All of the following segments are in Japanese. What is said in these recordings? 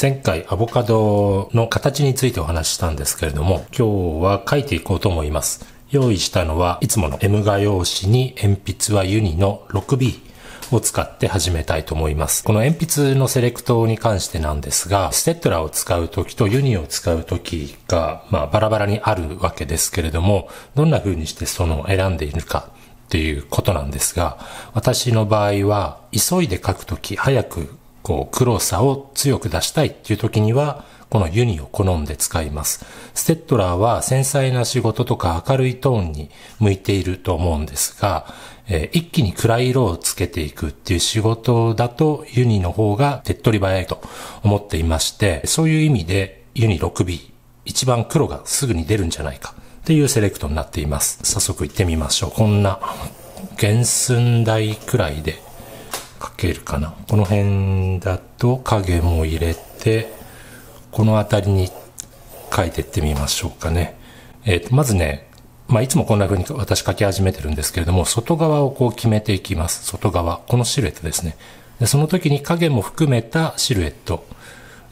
前回アボカドの形についてお話ししたんですけれども、今日は書いていこうと思います。用意したのはいつもの M 画用紙に鉛筆はユニの 6B を使って始めたいと思います。この鉛筆のセレクトに関してなんですが、ステッドラを使う時とユニを使う時が、まあ、バラバラにあるわけですけれども、どんな風にしてその選んでいるかっていうことなんですが、私の場合は、急いで書くとき、早くこう黒さを強く出したいっていう時には、このユニを好んで使います。ステッドラーは繊細な仕事とか明るいトーンに向いていると思うんですが、えー、一気に暗い色をつけていくっていう仕事だとユニの方が手っ取り早いと思っていまして、そういう意味でユニ 6B、一番黒がすぐに出るんじゃないかっていうセレクトになっています。早速行ってみましょう。こんな原寸大くらいでかけるかな。この辺だと影も入れて、この辺りに書いていってみましょうかね。え、ー、と、まずね、まあ、いつもこんな風に私書き始めてるんですけれども、外側をこう決めていきます。外側。このシルエットですね。でその時に影も含めたシルエット。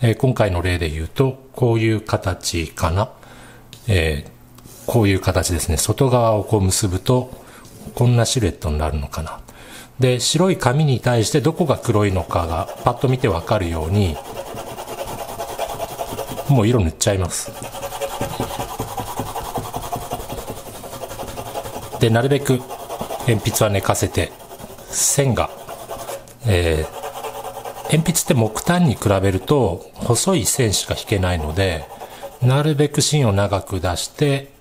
えー、今回の例で言うと、こういう形かな。えー、こういう形ですね。外側をこう結ぶと、こんなシルエットになるのかな。で白い紙に対してどこが黒いのかがパッと見てわかるようにもう色塗っちゃいます。でなるべく鉛筆は寝かせて線が、えー、鉛筆って木炭に比べると細い線しか引けないのでなるべく芯を長く出して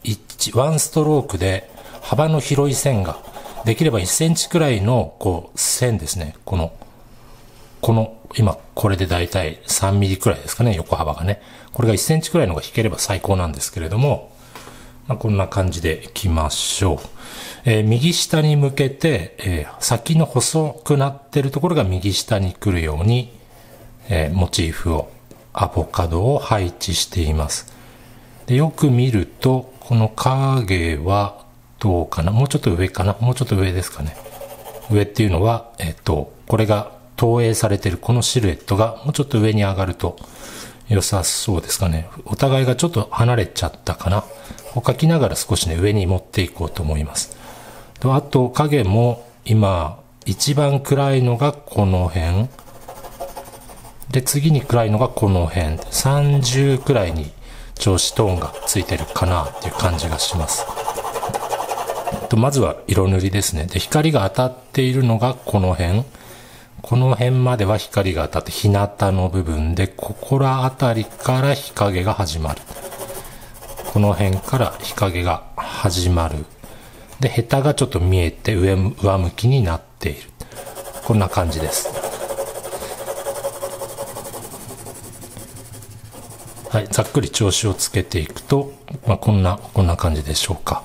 ワンストロークで幅の広い線ができれば1センチくらいの、こう、線ですね。この、この、今、これでだいたい3ミリくらいですかね、横幅がね。これが1センチくらいのが引ければ最高なんですけれども、まあ、こんな感じでいきましょう。えー、右下に向けて、えー、先の細くなってるところが右下に来るように、えー、モチーフを、アボカドを配置しています。でよく見ると、この影はどうかな？もうちょっと上かな？もうちょっと上ですかね。上っていうのは、えっと、これが投影されてるこのシルエットがもうちょっと上に上がると良さそうですかね。お互いがちょっと離れちゃったかな？を描きながら少しね、上に持っていこうと思います。あと、影も今、一番暗いのがこの辺。で、次に暗いのがこの辺。30くらいに調子トーンがついてるかなっていう感じがします。と、まずは色塗りですね。で、光が当たっているのがこの辺。この辺までは光が当たって、日向の部分で、ここら辺りから日陰が始まる。この辺から日陰が始まる。で、ヘタがちょっと見えて上、上向きになっている。こんな感じです。はい、ざっくり調子をつけていくと、まあ、こんな、こんな感じでしょうか。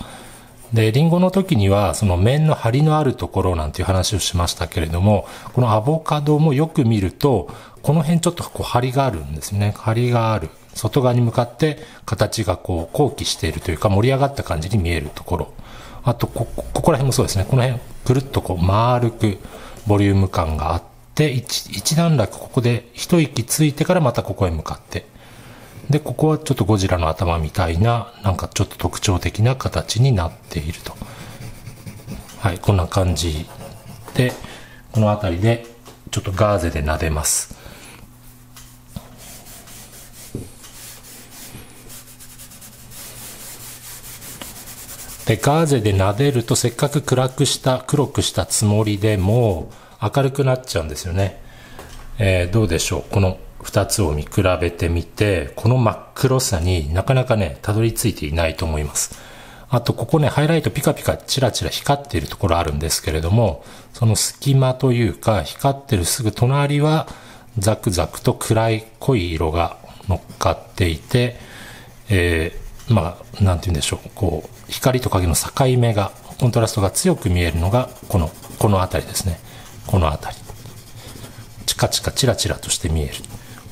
で、リンゴの時には、その面の張りのあるところなんていう話をしましたけれども、このアボカドもよく見ると、この辺ちょっとこう張りがあるんですね。張りがある。外側に向かって形がこう、後期しているというか盛り上がった感じに見えるところ。あとこ、ここら辺もそうですね。この辺、くるっとこう、丸く、ボリューム感があって、一一段落ここで一息ついてからまたここへ向かって、で、ここはちょっとゴジラの頭みたいな、なんかちょっと特徴的な形になっていると。はい、こんな感じで、この辺りでちょっとガーゼで撫でます。で、ガーゼで撫でるとせっかく暗くした、黒くしたつもりでも明るくなっちゃうんですよね。えー、どうでしょう？この2つを見比べてみて、この真っ黒さになかなかね、たどり着いていないと思います。あと、ここね、ハイライトピカピカチラチラ光っているところあるんですけれども、その隙間というか、光ってるすぐ隣は、ザクザクと暗い濃い色が乗っかっていて、えー、まあ、なんて言うんでしょう、こう、光と影の境目が、コントラストが強く見えるのが、この、この辺りですね。この辺り。チカチカチラチラとして見える。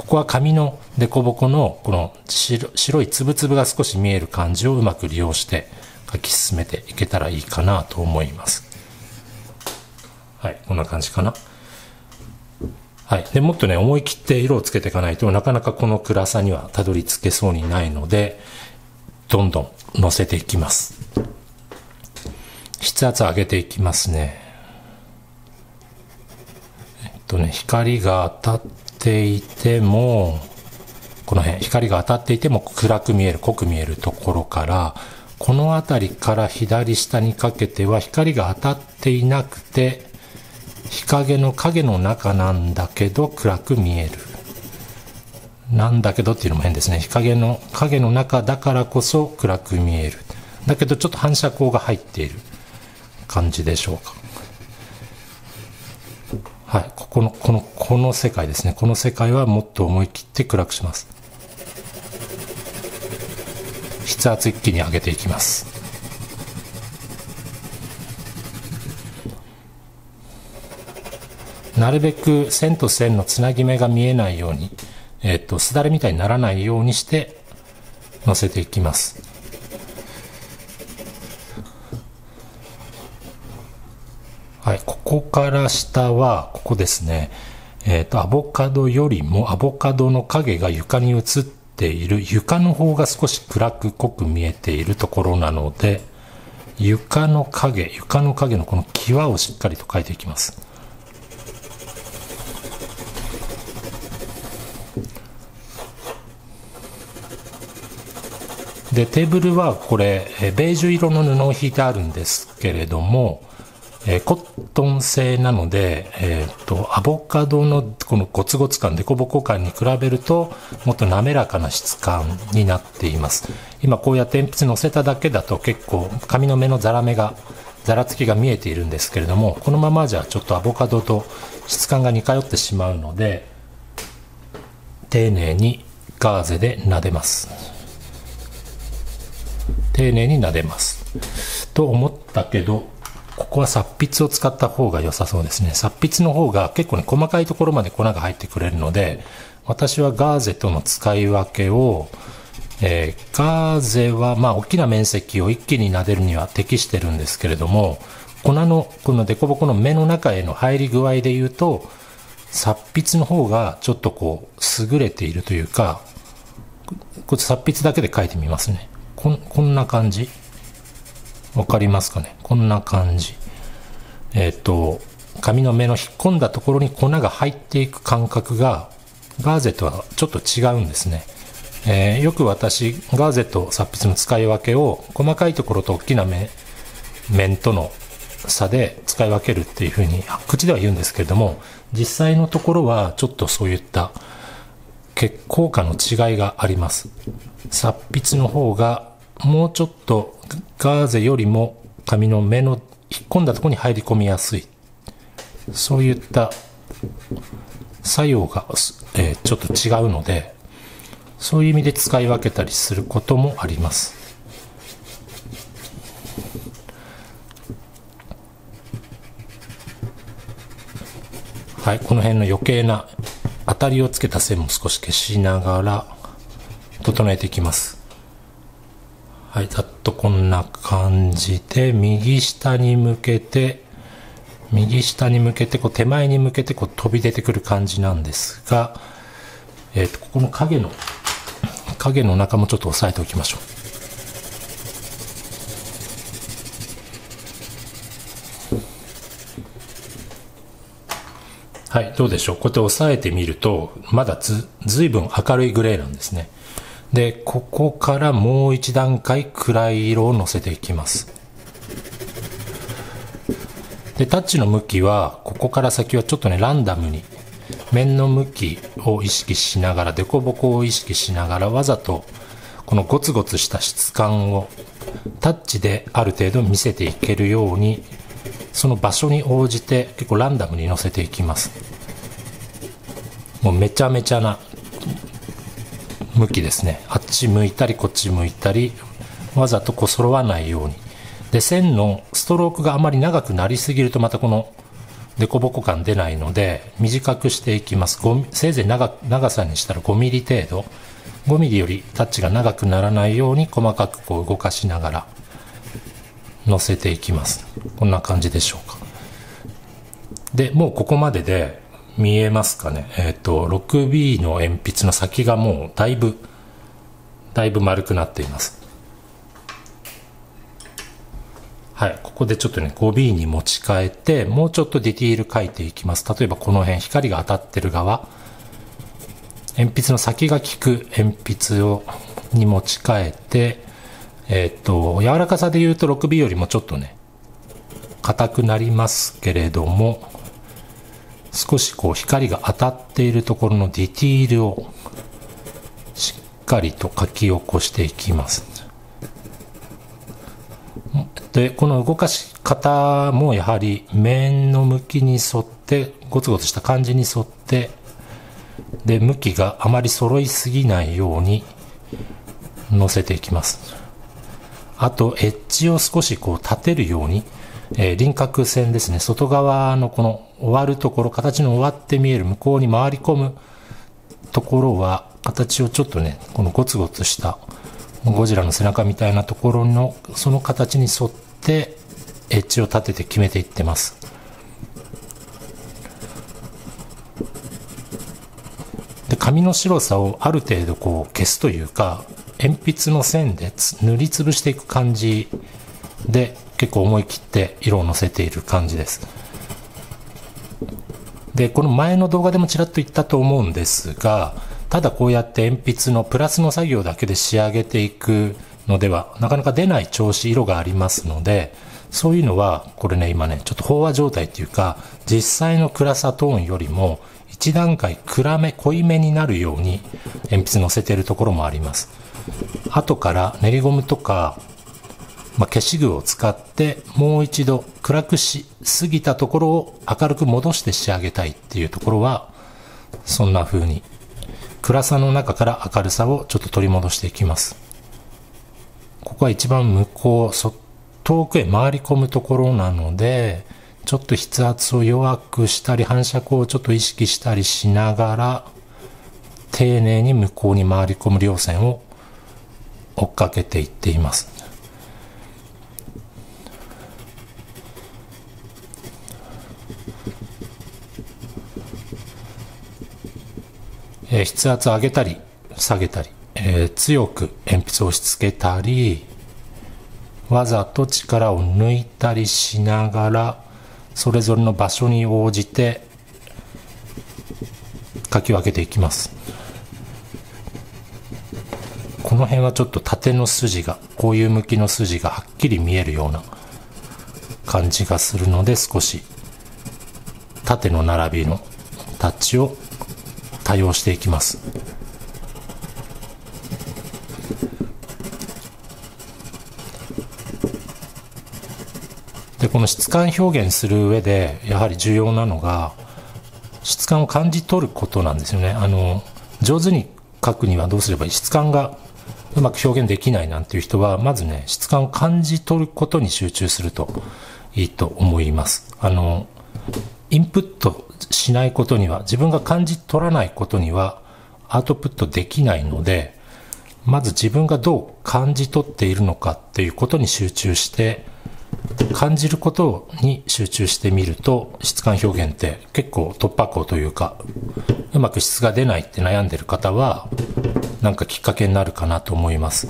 ここは紙の凸凹のこの白い粒々が少し見える感じをうまく利用して書き進めていけたらいいかなと思います。はい、こんな感じかな。はい。で、もっとね、思い切って色をつけていかないとなかなかこの暗さにはたどり着けそうにないので、どんどん乗せていきます。筆圧上げていきますね。えっとね、光が当たってていても、この辺、光が当たっていても暗く見える、濃く見えるところから、この辺りから左下にかけては光が当たっていなくて、日陰の影の中なんだけど暗く見える。なんだけどっていうのも変ですね。日陰の影の中だからこそ暗く見える。だけどちょっと反射光が入っている感じでしょうか。はい。ここの、この、この世界ですね。この世界はもっと思い切って暗くします。筆圧一気に上げていきます。なるべく線と線のつなぎ目が見えないように、えっ、と、すだれみたいにならないようにして乗せていきます。はい、ここから下は、ここですね。えっ、と、アボカドよりもアボカドの影が床に映っている、床の方が少し暗く濃く見えているところなので、床の影、床の影のこの際をしっかりと描いていきます。で、テーブルはこれ、ベージュ色の布を引いてあるんですけれども、えー、コットン製なので、えっ、と、アボカドのこのゴツゴツ感、デコボコ感に比べると、もっと滑らかな質感になっています。今こうやって鉛筆乗せただけだと結構紙の目のザラ目が、ザラつきが見えているんですけれども、このままじゃちょっとアボカドと質感が似通ってしまうので、丁寧にガーゼで撫でます。丁寧に撫でます。と思ったけど、ここは殺筆を使った方が良さそうですね。殺筆の方が結構ね、細かいところまで粉が入ってくれるので、私はガーゼとの使い分けを、えー、ガーゼはまあ大きな面積を一気に撫でるには適してるんですけれども、粉のこの凸凹の目の中への入り具合で言うと、殺筆の方がちょっとこう優れているというか、こ殺筆だけで書いてみますね。こん、こんな感じ。わかりますかね？こんな感じ。えっ、ー、と、紙の目の引っ込んだところに粉が入っていく感覚が、ガーゼとはちょっと違うんですね。えー、よく私、ガーゼと殺筆の使い分けを、細かいところと大きな面、面との差で使い分けるっていうふうに、口では言うんですけれども、実際のところはちょっとそういった結効果の違いがあります。殺筆の方がもうちょっとガーゼよりも紙の目の引っ込んだところに入り込みやすい。そういった作用が、えー、ちょっと違うので、そういう意味で使い分けたりすることもあります。はい、この辺の余計な当たりをつけた線も少し消しながら整えていきます。はい、ざっとこんな感じで、右下に向けて、右下に向けて、こう手前に向けてこう飛び出てくる感じなんですが、えっ、ー、と、ここの影の、影の中もちょっと押さえておきましょう。はい、どうでしょう？こうやって押さえてみると、まだず、ずいぶん明るいグレーなんですね。で、ここからもう一段階暗い色をのせていきます。で、タッチの向きは、ここから先はちょっとね、ランダムに、面の向きを意識しながら、凸凹を意識しながら、わざと、このゴツゴツした質感を、タッチである程度見せていけるようにその場所に応じて結構ランダムに乗せていきますもうめちゃめちゃな向きですね。あっち向いたりこっち向いたりわざとこう揃わないように。で線のストロークがあまり長くなりすぎるとまたこの凸凹感出ないので短くしていきます。せいぜい長さにしたら5ミリ程度。5ミリよりタッチが長くならないように細かくこう動かしながら乗せていきます。こんな感じでしょうか。でもうここまでで見えますかね？えっ、ー、と 6B の鉛筆の先がもうだいぶだいぶ丸くなっています。はいここでちょっとね 5B に持ち替えてもうちょっとディティール書いていきます。例えばこの辺光が当たってる側。鉛筆の先が効く鉛筆をに持ち替えてえっ、と柔らかさで言うと 6B よりもちょっとね硬くなりますけれども少しこう光が当たっているところのディティールをしっかりと書き起こしていきます。で、この動かし方もやはり面の向きに沿って、ゴツゴツした感じに沿って、で、向きがあまり揃いすぎないように乗せていきます。あと、エッジを少しこう立てるように、えー、輪郭線ですね、外側のこの終わるところ、形の終わって見える向こうに回り込むところは、形をちょっとね、このゴツゴツしたゴジラの背中みたいなところの、その形に沿って、エッジを立てて決めていってます。で、紙の白さをある程度こう消すというか、鉛筆の線で塗りつぶしていく感じで結構思い切って色をのせている感じです。で、この前の動画でもちらっと言ったと思うんですが、ただこうやって鉛筆のプラスの作業だけで仕上げていくのでは、なかなか出ない調子、色がありますので、そういうのは、これね、今ね、ちょっと飽和状態っていうか、実際の暗さトーンよりも、一段階暗め、濃いめになるように、鉛筆乗せてるところもあります。後から練りゴムとか、まあ、消し具を使ってもう一度暗くしすぎたところを明るく戻して仕上げたいっていうところはそんな風に暗さの中から明るさをちょっと取り戻していきます。ここは一番向こう遠くへ回り込むところなのでちょっと筆圧を弱くしたり反射光をちょっと意識したりしながら丁寧に向こうに回り込む稜線を追っかけていっています。えー、筆圧を上げたり下げたり、えー、強く鉛筆を押し付けたりわざと力を抜いたりしながらそれぞれの場所に応じて書き分けていきます。この辺はちょっと縦の筋がこういう向きの筋がはっきり見えるような感じがするので少し縦の並びのタッチを対応していきます。でこの質感表現する上でやはり重要なのが質感を感じ取ることなんですよね。あの上手に書くにはどうすればいい？質感がうまく表現できないなんていう人はまずね質感を感じ取ることに集中するといいと思います。あのインプットしないことには、自分が感じ取らないことにはアウトプットできないので、まず自分がどう感じ取っているのかっていうことに集中して、感じることに集中してみると、質感表現って結構突破口というか、うまく質が出ないって悩んでる方は、なんかきっかけになるかなと思います。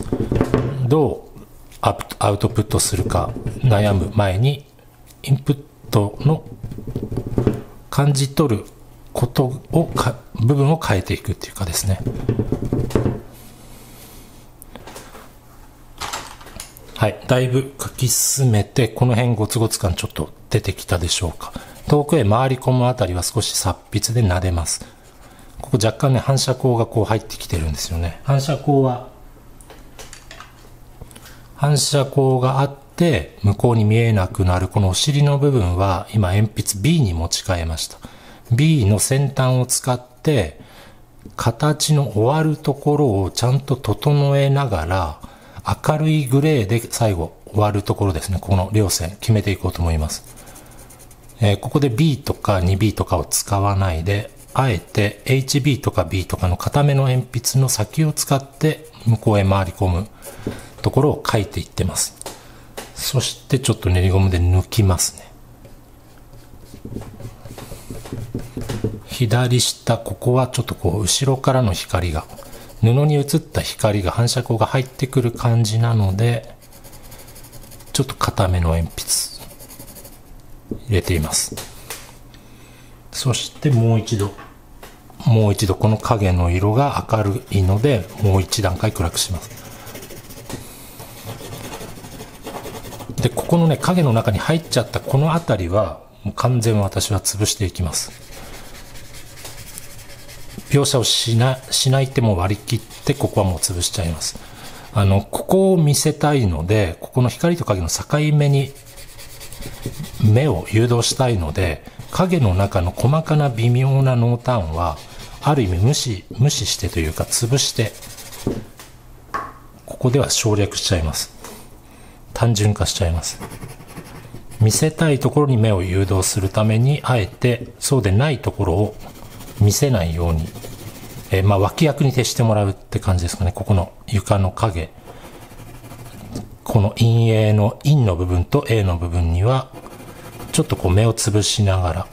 どうアウトプットするか悩む前に、インプットの感じ取ることをか、部分を変えていくっていうかですね。はい。だいぶ書き進めて、この辺ゴツゴツ感ちょっと出てきたでしょうか。遠くへ回り込むあたりは少し殺筆で撫でます。ここ若干ね、反射光がこう入ってきてるんですよね。反射光は、反射光があって、向こうに見えなくなるこのお尻の部分は今鉛筆 B に持ち替えました。B の先端を使って形の終わるところをちゃんと整えながら明るいグレーで最後終わるところですね。この両線決めていこうと思います。えー、ここで B とか 2B とかを使わないで、あえて HB とか B とかの固めの鉛筆の先を使って向こうへ回り込むところを書いていってます。そしてちょっと練りゴムで抜きますね左下、ここはちょっとこう、後ろからの光が、布に映った光が反射光が入ってくる感じなので、ちょっと硬めの鉛筆、入れています。そしてもう一度、もう一度この影の色が明るいので、もう一段階暗くします。で、ここのね、影の中に入っちゃったこの辺りは、もう完全私は潰していきます。描写をしな、しないっても割り切って、ここはもう潰しちゃいます。あの、ここを見せたいので、ここの光と影の境目に目を誘導したいので、影の中の細かな微妙な濃淡は、ある意味無視、無視してというか潰して、ここでは省略しちゃいます。単純化しちゃいます。見せたいところに目を誘導するために、あえてそうでないところを見せないように、えー、まあ脇役に徹してもらうって感じですかね。ここの床の影。この陰影の陰の部分と A の部分には、ちょっとこう目をつぶしながら、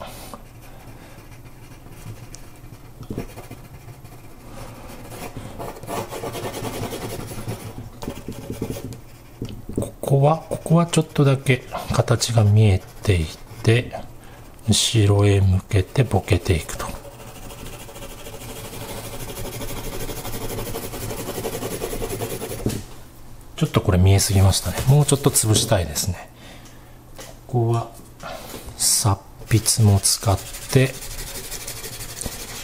ここ、こはちょっとだけ形が見えていて、後ろへ向けてボケていくと。ちょっとこれ見えすぎましたね。もうちょっと潰したいですね。ここは、殺筆も使って、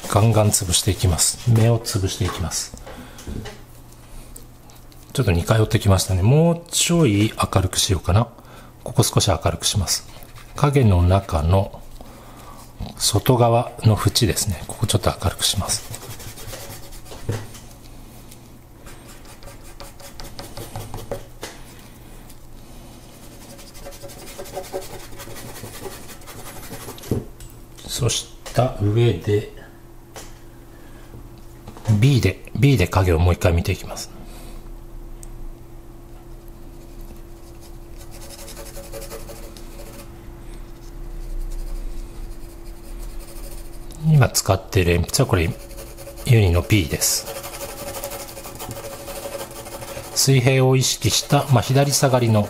ガンガン潰していきます。目を潰していきます。ちょっと似通ってきましたね。もうちょい明るくしようかな。ここ少し明るくします。影の中の外側の縁ですね。ここちょっと明るくします。そした上で B で B で影をもう一回見ていきます今使っている鉛筆はこれユニの B です。水平を意識した、まあ、左下がりの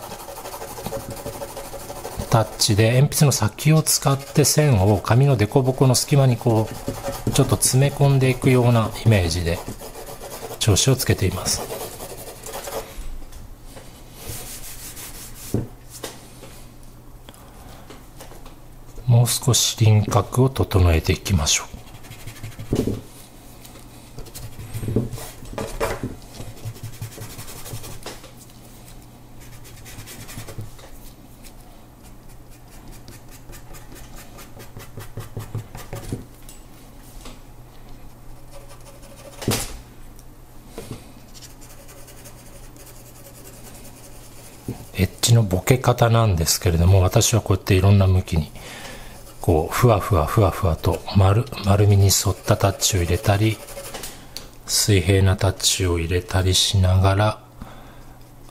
タッチで鉛筆の先を使って線を紙の凸凹の隙間にこうちょっと詰め込んでいくようなイメージで調子をつけています。もう少し輪郭を整えていきましょう。エッジのボケ方なんですけれども、私はこうやっていろんな向きに、こう、ふわふわふわふわと丸、丸みに沿ったタッチを入れたり、水平なタッチを入れたりしながら、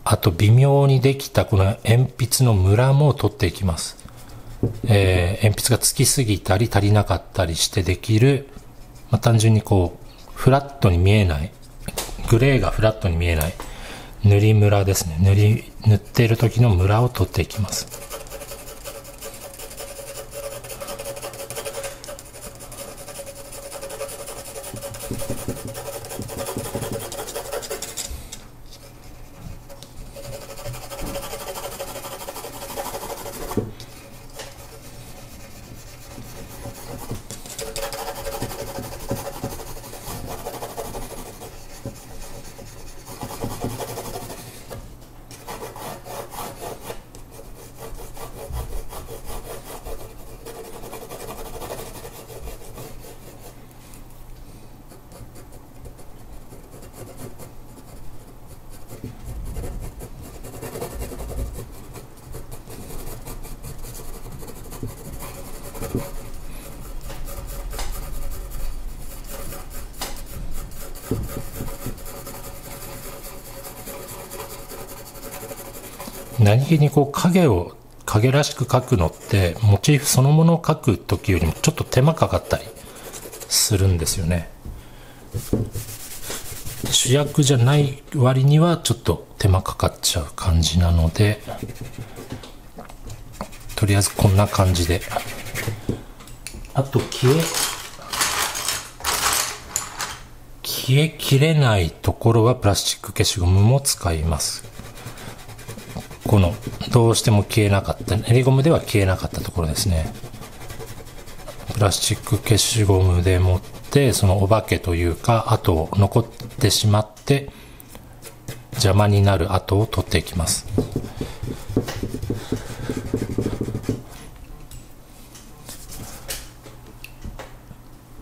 あと微妙にできたこの鉛筆のムラも取っていきます。えー、鉛筆がつきすぎたり足りなかったりしてできる、まあ、単純にこう、フラットに見えない、グレーがフラットに見えない、塗りムラですね。塗り、塗っている時のムラを取っていきます。何気にこう影を影らしく描くのってモチーフそのものを描く時よりもちょっと手間かかったりするんですよね。主役じゃない割にはちょっと手間かかっちゃう感じなのでとりあえずこんな感じで。あと消え消えきれないところはプラスチック消しゴムも使います。このどうしても消えなかった。練りゴムでは消えなかったところですね。プラスチック消しゴムでもってそのお化けというか跡を残ってしまって邪魔になる跡を取っていきます。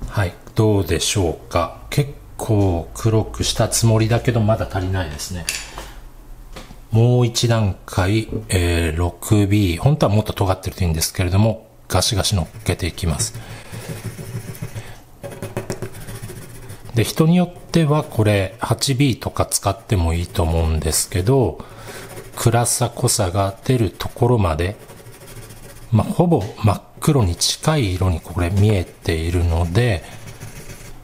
はい。どうでしょうか。結構黒くしたつもりだけどまだ足りないですね。もう一段階、えー、6B、本当はもっと尖ってるといいんですけれども、ガシガシ乗っけていきます。で、人によってはこれ 8B とか使ってもいいと思うんですけど、暗さ濃さが出るところまで、まあ、ほぼ真っ黒に近い色にこれ見えているので、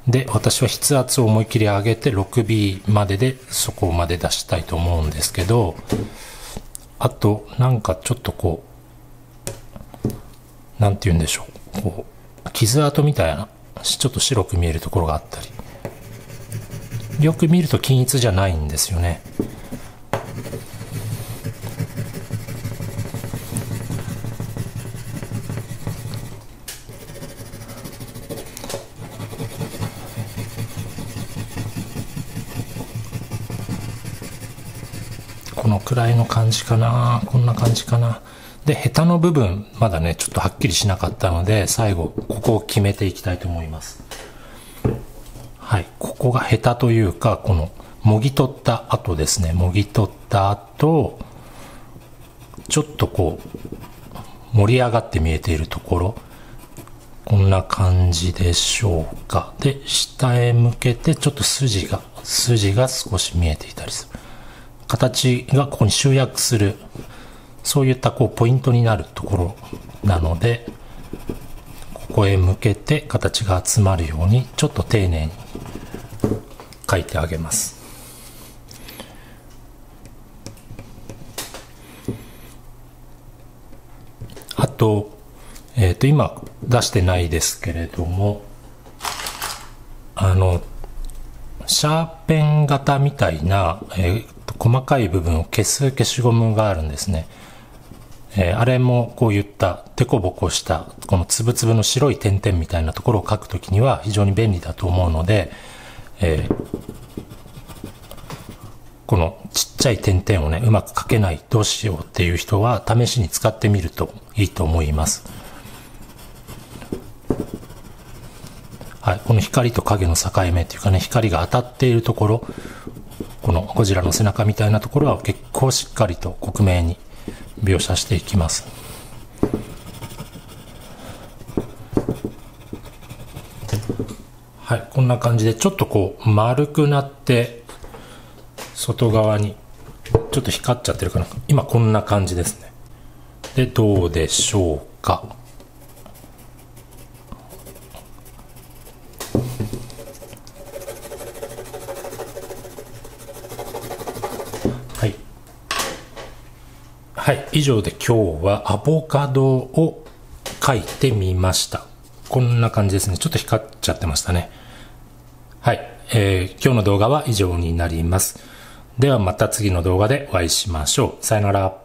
で、私は筆圧を思いっきり上げて 6B まででそこまで出したいと思うんですけど、あと、なんかちょっとこう、何て言うんでしょう。こう、傷跡みたいな、ちょっと白く見えるところがあったり。よく見ると均一じゃないんですよね。くらいの感じかなこんな感じかなで、ヘタの部分、まだね、ちょっとはっきりしなかったので、最後、ここを決めていきたいと思います。はい、ここがヘタというか、この、もぎ取った後ですね、もぎ取った後、ちょっとこう、盛り上がって見えているところ、こんな感じでしょうか。で、下へ向けて、ちょっと筋が、筋が少し見えていたりする。形がここに集約する、そういったこうポイントになるところなので、ここへ向けて形が集まるように、ちょっと丁寧に書いてあげます。あと、えっ、ー、と、今出してないですけれども、あの、シャーペン型みたいな、えー、細かい部分を消す消しゴムがあるんですね。えー、あれもこういったデコボコしたこのつぶつぶの白い点々みたいなところを書くときには非常に便利だと思うので、えー、このちっちゃい点々をね、うまく書けない、どうしようっていう人は試しに使ってみるといいと思います。はい、この光と影の境目っていうかね、光が当たっているところ、このゴジラの背中みたいなところは結構しっかりと克明に描写していきます。はい、こんな感じでちょっとこう丸くなって外側にちょっと光っちゃってるかな。今こんな感じですね。で、どうでしょうか。はい。以上で今日はアボカドを描いてみました。こんな感じですね。ちょっと光っちゃってましたね。はい。えー、今日の動画は以上になります。ではまた次の動画でお会いしましょう。さよなら。